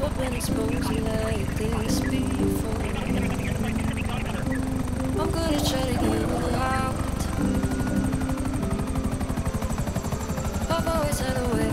never probably spoken like this before. I'm gonna try to get out. I've always had a way.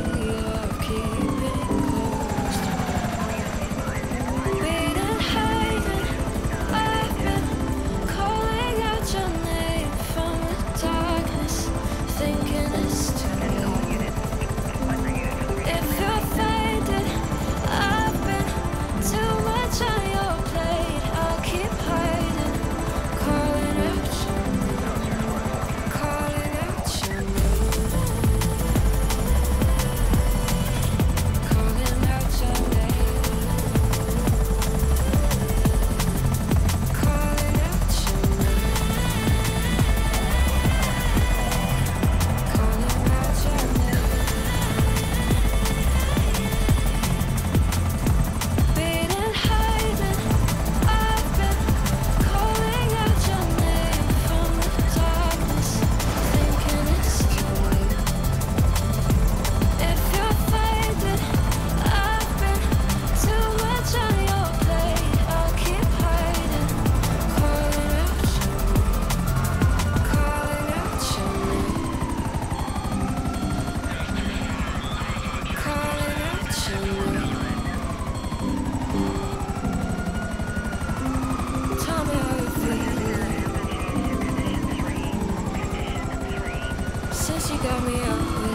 Since you got me up.